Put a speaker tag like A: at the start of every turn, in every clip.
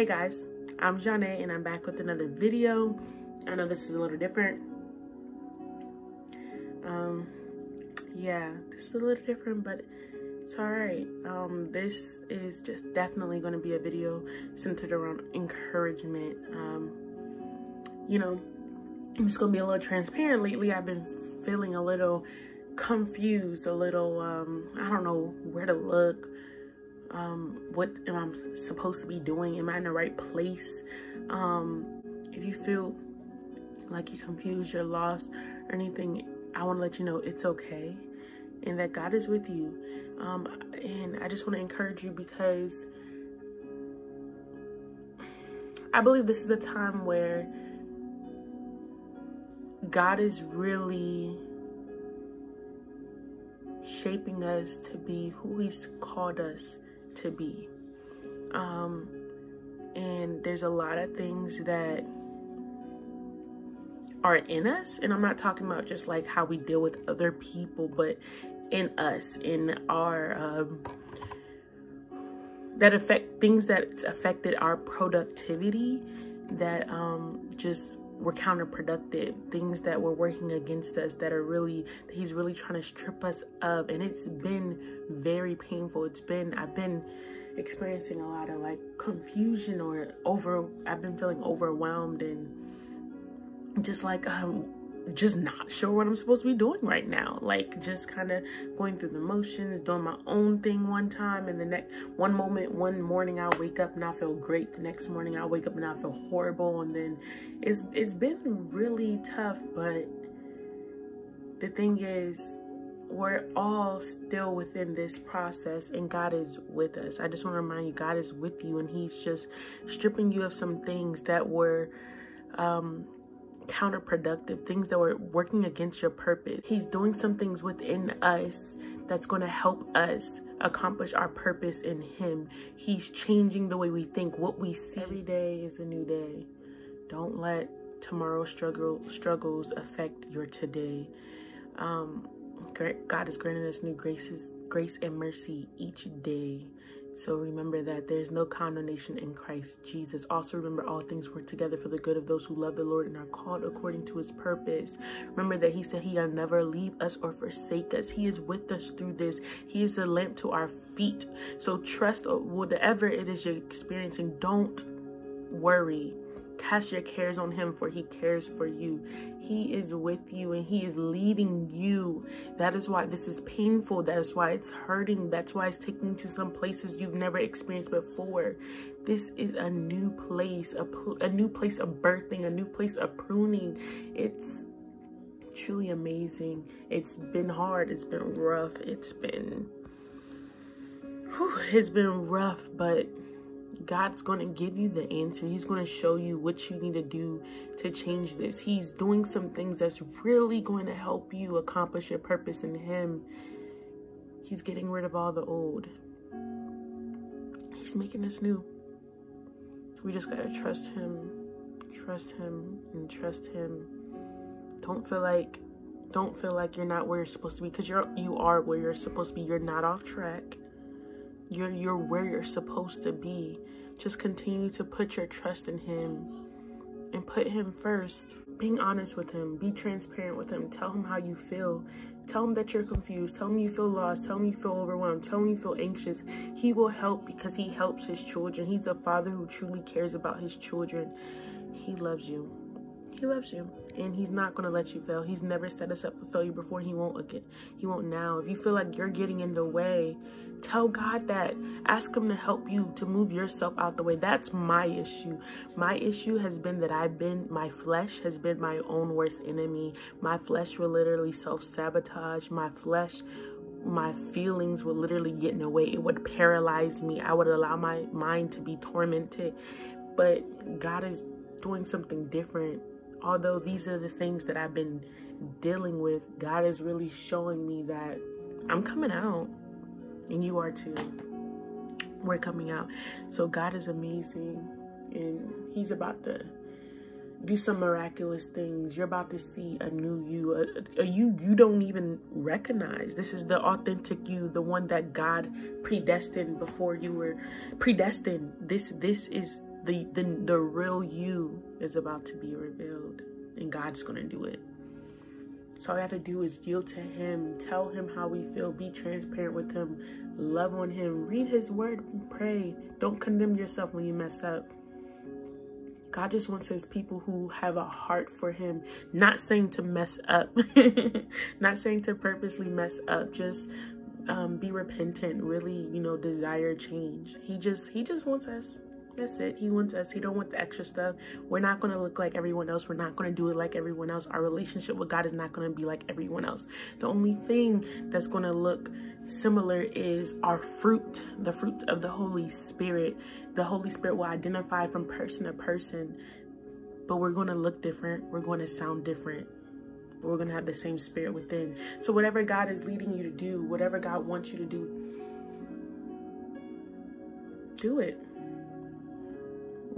A: Hey guys, I'm Johnee and I'm back with another video. I know this is a little different. Um, yeah, this is a little different, but it's all right. Um, this is just definitely going to be a video centered around encouragement. Um, you know, I'm just going to be a little transparent. Lately, I've been feeling a little confused, a little, um, I don't know where to look. Um, what am I supposed to be doing? Am I in the right place? Um, if you feel like you're confused, you're lost, or anything, I want to let you know it's okay and that God is with you. Um, and I just want to encourage you because I believe this is a time where God is really shaping us to be who He's called us to be. Um, and there's a lot of things that are in us. And I'm not talking about just like how we deal with other people, but in us, in our, um, that affect things that affected our productivity that um, just were counterproductive things that were working against us that are really that he's really trying to strip us of. And it's been very painful. It's been i've been experiencing a lot of like confusion or over i've been feeling overwhelmed and just like um just not sure what I'm supposed to be doing right now. Like just kind of going through the motions, doing my own thing one time and the next one moment, one morning I'll wake up and I feel great. The next morning I'll wake up and I feel horrible. And then it's it's been really tough, but the thing is we're all still within this process and God is with us. I just want to remind you God is with you and he's just stripping you of some things that were um counterproductive, things that were working against your purpose. He's doing some things within us that's going to help us accomplish our purpose in Him. He's changing the way we think, what we see. Every day is a new day. Don't let tomorrow's struggle struggles affect your today. Um, God is granting us new graces, grace and mercy each day. So remember that there's no condemnation in Christ Jesus. Also remember all things work together for the good of those who love the Lord and are called according to his purpose. Remember that he said he'll never leave us or forsake us. He is with us through this. He is a lamp to our feet. So trust whatever it is you're experiencing. Don't worry. Cast your cares on him, for he cares for you. He is with you and he is leading you. That is why this is painful. That is why it's hurting. That's why it's taking you to some places you've never experienced before. This is a new place, a, a new place of birthing, a new place of pruning. It's truly amazing. It's been hard. It's been rough. It's been, whew, it's been rough, but God's going to give you the answer. He's going to show you what you need to do to change this. He's doing some things that's really going to help you accomplish your purpose in Him. He's getting rid of all the old. He's making us new. We just got to trust Him, trust Him, and trust Him. Don't feel like don't feel like you're not where you're supposed to be because you're you are where you're supposed to be. You're not off track. You're you're where you're supposed to be. Just continue to put your trust in him and put him first. Being honest with him, be transparent with him. Tell him how you feel. Tell him that you're confused. Tell him you feel lost. Tell him you feel overwhelmed. Tell him you feel anxious. He will help because he helps his children. He's a father who truly cares about his children. He loves you. He loves you and he's not going to let you fail. He's never set us up for failure before. He won't again. He won't now. If you feel like you're getting in the way, tell God that. Ask him to help you to move yourself out the way. That's my issue. My issue has been that I've been, my flesh has been my own worst enemy. My flesh will literally self-sabotage. My flesh my feelings would literally get in the way. It would paralyze me. I would allow my mind to be tormented. But God is doing something different although these are the things that I've been dealing with, God is really showing me that I'm coming out and you are too. We're coming out. So God is amazing and he's about to do some miraculous things. You're about to see a new you, a, a, you you don't even recognize. This is the authentic you, the one that God predestined before you were predestined. This this is the the, the real you is about to be revealed and god's gonna do it so all we have to do is yield to him tell him how we feel be transparent with him love on him read his word pray don't condemn yourself when you mess up God just wants his people who have a heart for him, not saying to mess up, not saying to purposely mess up, just um, be repentant, really, you know, desire change. He just, he just wants us. That's it. He wants us. He don't want the extra stuff. We're not going to look like everyone else. We're not going to do it like everyone else. Our relationship with God is not going to be like everyone else. The only thing that's going to look similar is our fruit, the fruit of the Holy Spirit. The Holy Spirit will identify from person to person, but we're going to look different. We're going to sound different we're going to have the same spirit within. So whatever God is leading you to do, whatever God wants you to do, do it.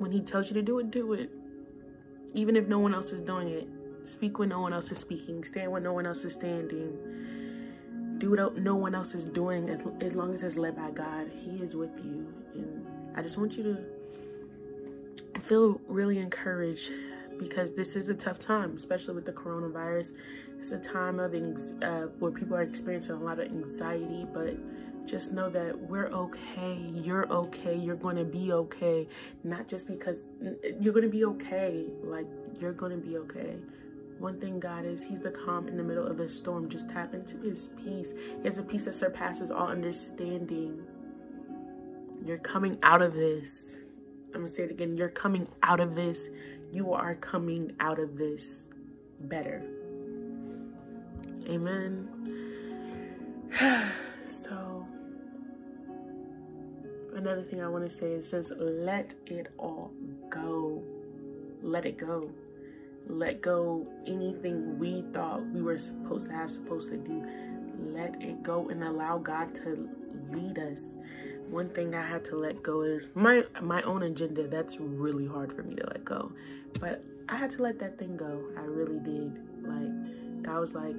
A: When he tells you to do it, do it. Even if no one else is doing it. Speak when no one else is speaking. Stand when no one else is standing. Do what no one else is doing as, as long as it's led by God. He is with you. And I just want you to feel really encouraged because this is a tough time, especially with the coronavirus. It's a time of uh, where people are experiencing a lot of anxiety, but just know that we're okay. You're okay. You're going to be okay. Not just because you're going to be okay. Like, you're going to be okay. One thing God is, He's the calm in the middle of the storm. Just tap into His peace. He has a peace that surpasses all understanding. You're coming out of this. I'm going to say it again. You're coming out of this you are coming out of this better. Amen. so, another thing I want to say is just let it all go. Let it go. Let go anything we thought we were supposed to have, supposed to do. Let it go and allow God to lead us one thing I had to let go is my my own agenda. That's really hard for me to let go. But I had to let that thing go. I really did. Like God was like,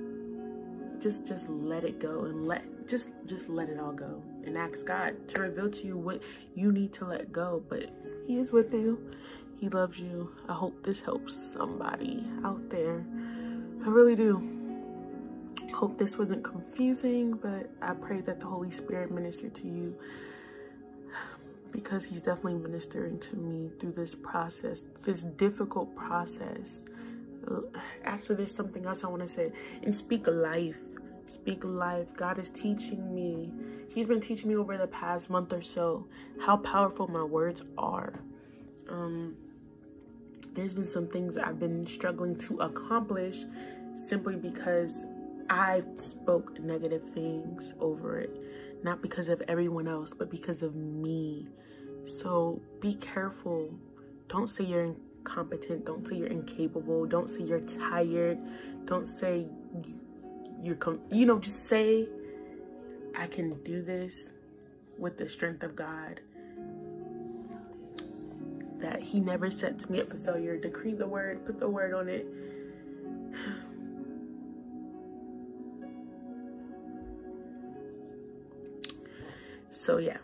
A: just just let it go and let just just let it all go and ask God to reveal to you what you need to let go. But He is with you. He loves you. I hope this helps somebody out there. I really do. Hope this wasn't confusing, but I pray that the Holy Spirit ministered to you because he's definitely ministering to me through this process, this difficult process. Uh, actually, there's something else I want to say. And speak life. Speak life. God is teaching me. He's been teaching me over the past month or so how powerful my words are. Um, there's been some things I've been struggling to accomplish simply because I spoke negative things over it. Not because of everyone else, but because of me. So be careful. Don't say you're incompetent. Don't say you're incapable. Don't say you're tired. Don't say you're, you know, just say, I can do this with the strength of God. That He never sets me up for failure. Decree the word, put the word on it. So, yeah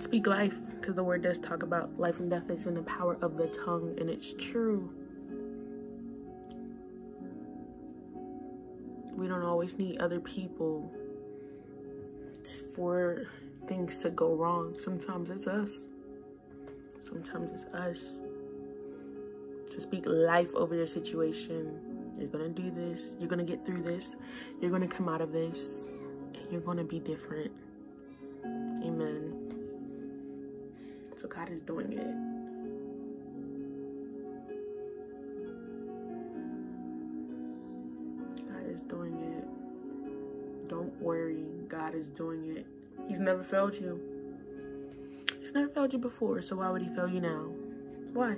A: speak life because the word does talk about life and death is in the power of the tongue and it's true we don't always need other people for things to go wrong. Sometimes it's us. Sometimes it's us. To speak life over your situation. You're gonna do this. You're gonna get through this. You're gonna come out of this. And you're gonna be different. Amen. So God is doing it. Doing it. Don't worry. God is doing it. He's never failed you. He's never failed you before, so why would he fail you now? Why?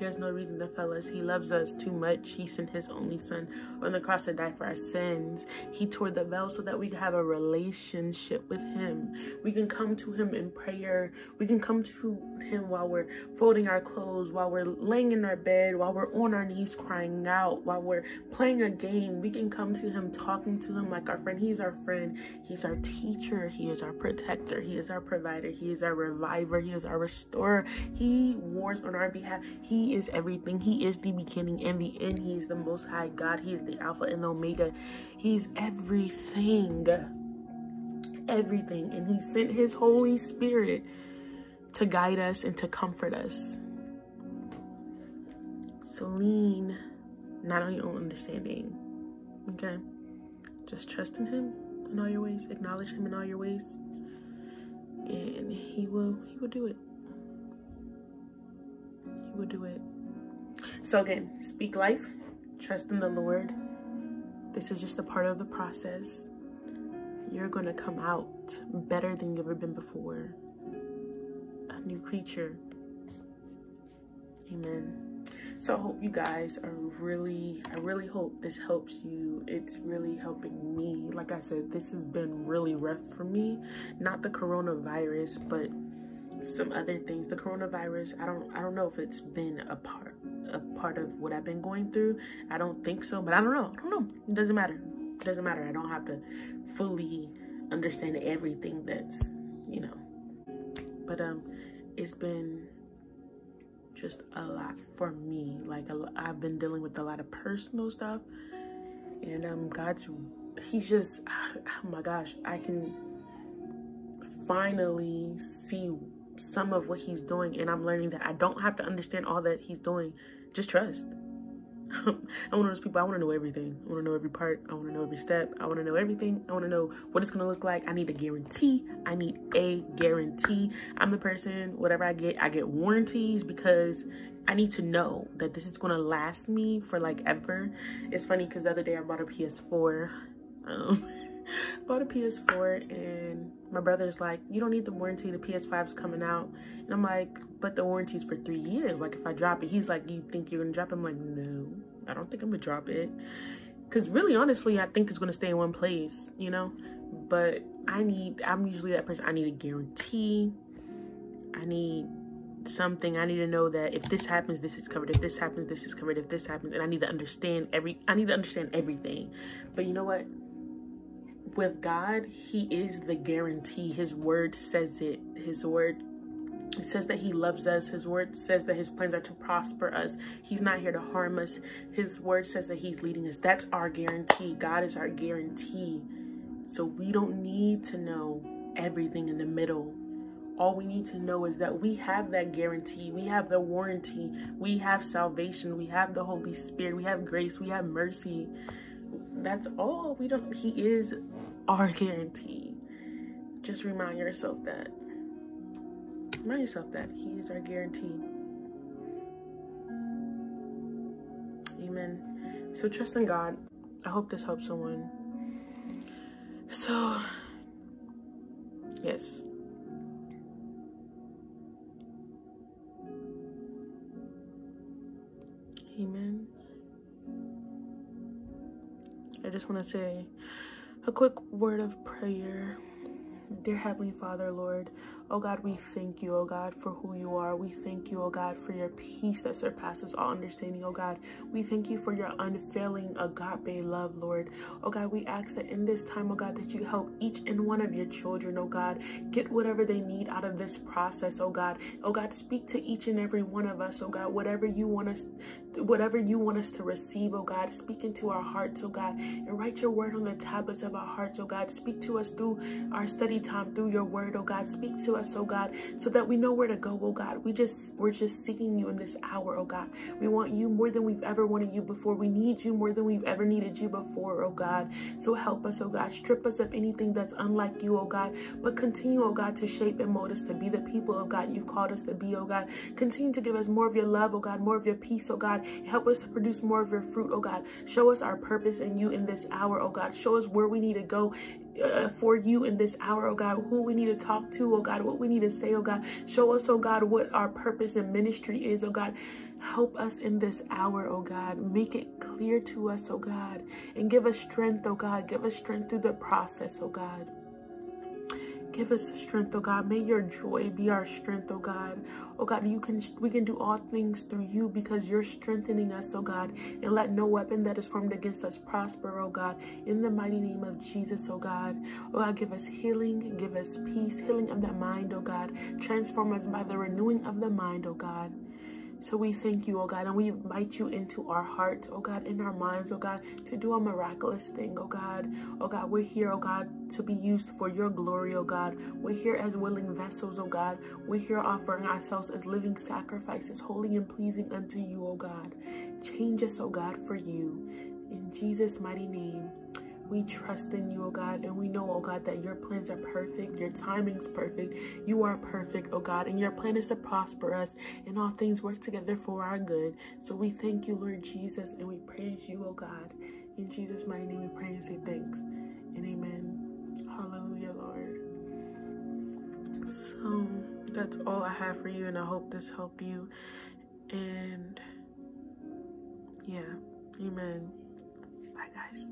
A: He has no reason to fail us. He loves us too much. He sent his only son on the cross to die for our sins. He tore the veil so that we can have a relationship with him. We can come to him in prayer. We can come to him while we're folding our clothes, while we're laying in our bed, while we're on our knees crying out, while we're playing a game. We can come to him talking to him like our friend. He's our friend. He's our teacher. He is our protector. He is our provider. He is our reviver. He is our restorer. He wars on our behalf. He is everything. He is the beginning and the end. He is the most high God. He is the Alpha and the Omega. He's everything. Everything. And he sent his Holy Spirit to guide us and to comfort us. So lean not on your own understanding. Okay? Just trust in him in all your ways. Acknowledge him in all your ways. And he will he will do it. He will do it. So again, speak life, trust in the Lord. This is just a part of the process. You're gonna come out better than you've ever been before. A new creature. Amen. So I hope you guys are really, I really hope this helps you. It's really helping me. Like I said, this has been really rough for me. Not the coronavirus, but some other things. The coronavirus, I don't I don't know if it's been a part a part of what I've been going through. I don't think so, but I don't know. I don't know. It doesn't matter. It doesn't matter. I don't have to fully understand everything that's, you know. But um it's been just a lot for me. Like i have been dealing with a lot of personal stuff, and um, God's He's just oh my gosh, I can finally see some of what He's doing, and I'm learning that I don't have to understand all that He's doing. Just trust. I'm one of those people, I want to know everything. I want to know every part. I want to know every step. I want to know everything. I want to know what it's going to look like. I need a guarantee. I need a guarantee. I'm the person, whatever I get, I get warranties because I need to know that this is going to last me for like ever. It's funny because the other day I bought a PS4. Um, bought a PS4 and my brother's like, you don't need the warranty. The PS5's coming out. And I'm like, but the warranty's for three years. Like if I drop it, he's like, you think you're gonna drop it? I'm like, no, I don't think I'm gonna drop it. Cause really, honestly, I think it's gonna stay in one place, you know? But I need, I'm usually that person. I need a guarantee. I need something i need to know that if this happens this is covered if this happens this is covered if this happens and i need to understand every i need to understand everything but you know what with God, he is the guarantee. His word says it. His word it says that he loves us. His word says that his plans are to prosper us. He's not here to harm us. His word says that he's leading us. That's our guarantee. God is our guarantee. So we don't need to know everything in the middle. All we need to know is that we have that guarantee. We have the warranty. We have salvation. We have the Holy Spirit. We have grace. We have mercy that's all we don't he is our guarantee. Just remind yourself that remind yourself that he is our guarantee. Amen. So trust in god. I hope this helps someone. So yes. Amen I just want to say a quick word of prayer. Dear Heavenly Father, Lord, Oh God, we thank you, oh God, for who you are. We thank you, oh God, for your peace that surpasses all understanding, oh God. We thank you for your unfailing agape love, Lord. Oh God, we ask that in this time, oh God, that you help each and one of your children, oh God, get whatever they need out of this process, oh God. Oh God, speak to each and every one of us, oh God, whatever you want us whatever you want us to receive, oh God, speak into our hearts, oh God, and write your word on the tablets of our hearts, oh God. Speak to us through our study time, through your word, oh God. Speak to us oh God, so that we know where to go, oh God. We just, we're just seeking you in this hour, oh God. We want you more than we've ever wanted you before. We need you more than we've ever needed you before, oh God. So help us, oh God. Strip us of anything that's unlike you, oh God. But continue, oh God, to shape and mold us to be the people, oh God, you've called us to be, oh God. Continue to give us more of your love, oh God, more of your peace, oh God. Help us to produce more of your fruit, oh God. Show us our purpose in you in this hour, oh God. Show us where we need to go uh, for you in this hour, oh God, who we need to talk to, oh God, what we need to say, oh God. Show us, oh God, what our purpose and ministry is, oh God. Help us in this hour, oh God. Make it clear to us, oh God. And give us strength, oh God. Give us strength through the process, oh God. Give us strength, oh God. May your joy be our strength, oh God. Oh God, you can we can do all things through you because you're strengthening us, oh God. And let no weapon that is formed against us prosper, oh God. In the mighty name of Jesus, oh God. Oh God, give us healing, give us peace, healing of the mind, oh God. Transform us by the renewing of the mind, oh God. So we thank you, oh God, and we invite you into our hearts, oh God, in our minds, oh God, to do a miraculous thing, oh God. Oh God, we're here, oh God, to be used for your glory, oh God. We're here as willing vessels, oh God. We're here offering ourselves as living sacrifices, holy and pleasing unto you, oh God. Change us, oh God, for you. In Jesus' mighty name. We trust in you, oh God, and we know, oh God, that your plans are perfect, your timing's perfect, you are perfect, oh God, and your plan is to prosper us, and all things work together for our good. So we thank you, Lord Jesus, and we praise you, oh God. In Jesus' mighty name we pray and say thanks and amen. Hallelujah, Lord. So that's all I have for you, and I hope this helped you. And yeah, amen. Bye, guys.